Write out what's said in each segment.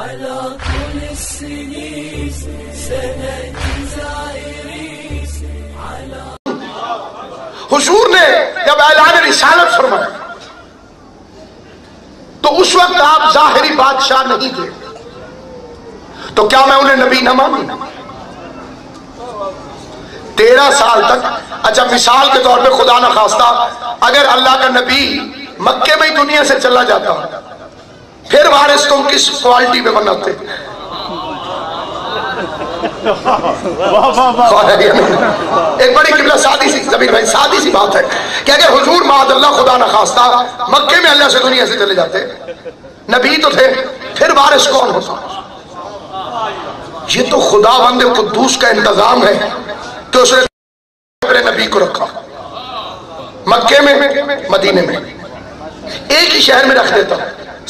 على طول السنين سنة زائرين حضور نے جب اعلان رسالت فرمایا تو اس وقت آپ ظاہری بادشاہ نہیں تھے۔ تو کیا میں انہیں نبی نہ مانوں؟ تیرہ سال تک اچھا مثال کے طور پہ خدا نہ خواستہ اگر اللہ کا نبی مکے میں ہی دنیا سے چلا جاتا پھر وارث تم کس کوالٹی پہ بناتے؟ ایک بڑی قبلہ سادی سی زمین بھائی سادی سی بات ہے کہ اگر حضور معاد اللہ خدا نہ خواستہ مکے میں اللہ سے دنیا سے چلے جاتے نبی تو تھے پھر وارث کون ہوتا؟ یہ تو خدا بند قدوس کا انتظام ہے کہ اس نے اپنے نبی کو رکھا۔ مکے میں مدینے میں۔ ایک ہی شہر میں رکھ دیتا۔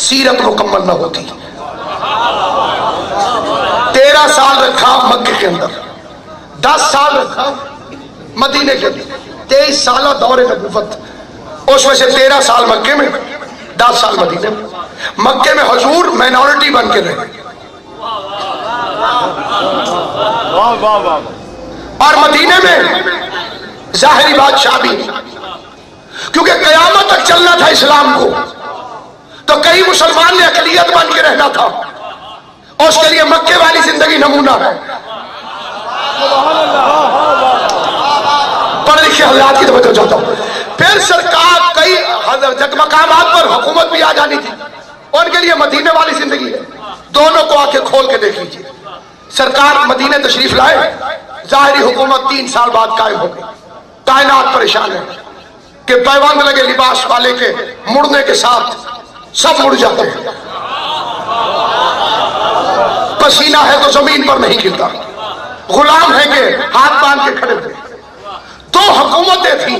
سیرت مکمل نہ ہوتی۔ تیرہ سال رکھا مکے کے اندر۔ دس سال رکھا مدینے کے اندر۔ تیئیس سالہ دور نبوت۔ اس میں سے تیرہ سال مکے میں، دس سال مدینے میں۔ مکے میں حضور مینورٹی بن کے رہے۔ اور مدینے میں ظاہری بادشاہ بھی کیونکہ قیامت تک چلنا تھا اسلام کو۔ تو کئی مسلمان نے اقلیت بن کے رہنا تھا۔ اور اس کے لیے مکے والی زندگی نمونہ ہے۔ پڑھ لکھے حضرات کی توجہ چاہتا ہوں پھر سرکار کئی مقامات پر حکومت بھی آ جانی تھی۔ ان کے لیے مدینے والی زندگی ہے۔ دونوں کو آ کے کھول کے دیکھ لیجیے سرکار مدینے تشریف لائے۔ ظاہری حکومت تین سال بعد قائم ہو گئی۔ کائنات پریشان ہے کہ پیوند لگے لباس والے کے، مڑنے کے ساتھ سب مڑ جاتے ہیں۔ پسینہ ہے تو زمین پر نہیں گرتا۔ غلام ہے کہ ہاتھ باندھ کے کھڑے تھے دو حکومتیں تھیں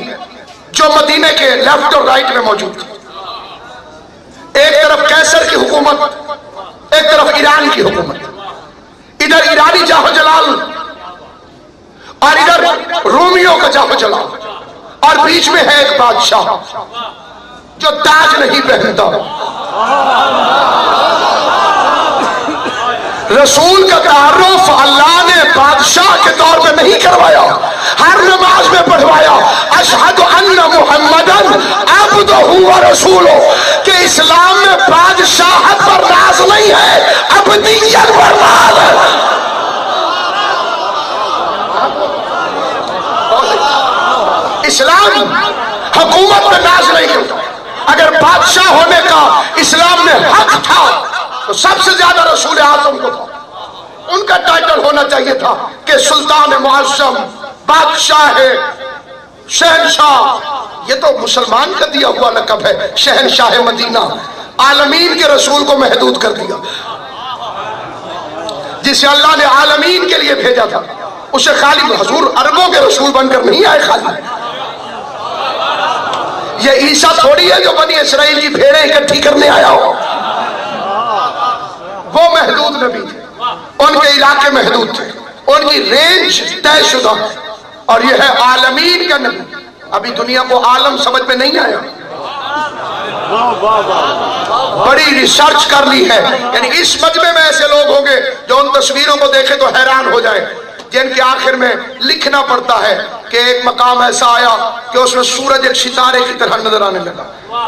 جو مدینے کے لیفٹ اور رائٹ میں موجود تھی ایک طرف کیسر کی حکومت، ایک طرف ایران کی حکومت۔ ادھر ایرانی جاہو جلال اور ادھر رومیوں کا جاہو جلال۔ اور بیچ میں ہے ایک بادشاہ۔ جو تاج نہیں پہنتا۔ رسول کا تعارف اللہ نے بادشاہ کے طور پہ نہیں کروایا، ہر نماز میں پڑھوایا۔ اشہد ان محمدن عبدہ و رسولو کہ اسلام میں بادشاہت پر ناز نہیں ہے عبدیت پر ناز ہے۔ اسلام حکومت پہ ناز اگر بادشاہ ہونے کا اسلام میں حق تھا، تو سب سے زیادہ رسول اعظم کو تھا۔ ان کا ٹائٹل ہونا چاہیے تھا کہ سلطان معظم بادشاہ شہنشاہ۔ یہ تو مسلمان کا دیا ہوا لقب ہے، شہنشاہ مدینہ۔ عالمین کے رسول کو محدود کر دیا۔ جسے اللہ نے عالمین کے لیے بھیجا تھا، اسے خالی حضور عربوں کے رسول بن کر نہیں آئے خالی۔ یہ عیسیٰ تھوڑی ہے جو بنی اسرائیل کی بھیڑیں اکٹھی کرنے آیا ہو۔ وہ محدود نبی تھے۔ ان کے علاقے محدود تھے۔ ان کی رینج طے شدہ۔ اور یہ ہے عالمین کا نبی۔ ابھی دنیا کو عالم سمجھ میں نہیں آیا۔ بڑی ریسرچ کر لی ہے۔ یعنی اس مجمع میں ایسے لوگ ہوں گے جو ان تصویروں کو دیکھیں تو حیران ہو جائے۔ جن کے آخر میں لکھنا پڑتا ہے۔ کہ ایک مقام ایسا آیا کہ اس میں سورج ایک ستارے کی طرح نظر آنے لگا۔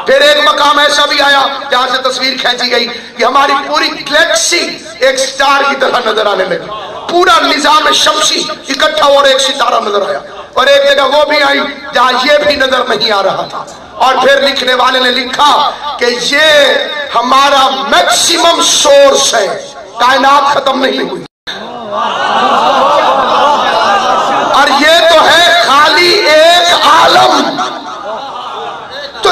پھر ایک مقام ایسا بھی آیا جہاں سے تصویر کھینچی گئی کہ ہماری پوری گلیکسی ایک سٹار کی طرح نظر آنے لگا پورا نظام شمسی اکٹھا اور ایک ستارہ نظر آیا۔ اور ایک جگہ وہ بھی آئی جہاں یہ بھی نظر نہیں آ رہا تھا۔ اور پھر لکھنے والے نے لکھا کہ یہ ہمارا میکسیمم سورس ہے۔ کائنات ختم نہیں ہوئی اور یہ تو ہے خالی ایک عالم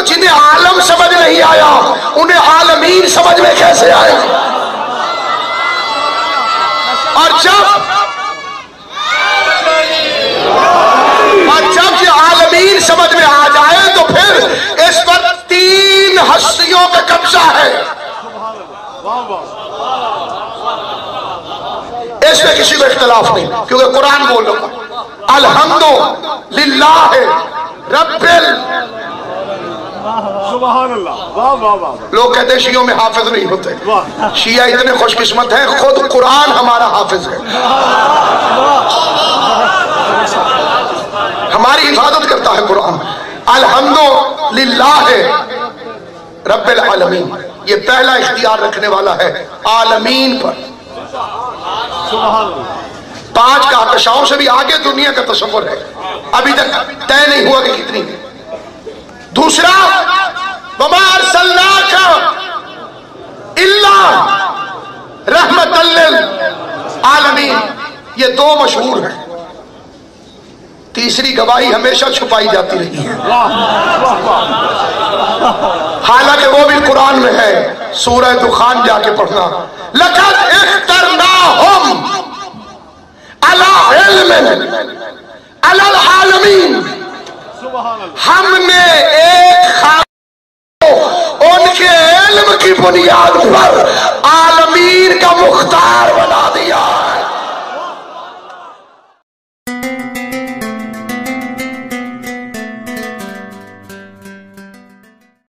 تو جنہیں عالم سمجھ نہیں آیا، انہیں عالمین سمجھ میں کیسے آیا اور جب اور جب یہ عالمین سمجھ میں آ جائے تو پھر اس پر تین ہستیوں کا قبضہ ہے۔ اس میں کسی کو اختلاف نہیں، کیونکہ قرآن بول رہا الحمد للہ رب سبحان اللہ. واہ واہ واہ لوگ کہتے ہیں شیعوں میں حافظ نہیں ہوتے. شیعہ اتنے خوش قسمت ہیں خود قرآن ہمارا حافظ ہے. ہماری حفاظت کرتا ہے قرآن. الحمد للہ رب العالمین. یہ پہلا اختیار رکھنے والا ہے عالمین پر. پانچ کہکشاؤں سے بھی آگے دنیا کا تصور ہے. ابھی تک طے نہیں ہوا کہ کتنی ہے. دوسرا رحمت للعالمین یہ دو مشہور ہیں۔ تیسری گواہی ہمیشہ چھپائی جاتی رہی ہے۔ حالانکہ وہ بھی قرآن میں ہے، سورہ دخان جا کے پڑھنا۔ لقد اخترناہم علی علم، علی العالمین۔ ہم نے ایک خام ان کے علم کی بنیاد پر مختار بنا۔